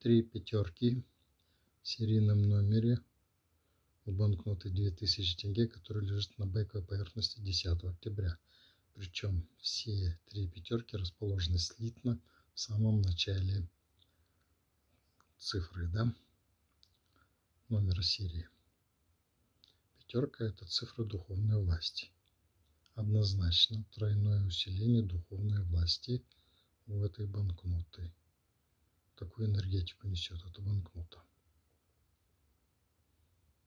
три пятерки в серийном номере у банкноты 2000 тенге, которая лежит на бэковой поверхности 10 октября. Причем все три пятерки расположены слитно в самом начале цифры, да, номера серии. Пятерка – это цифра духовной власти. Однозначно тройное усиление духовной власти у этой банкноты. Такую энергетику несет эта банкнота.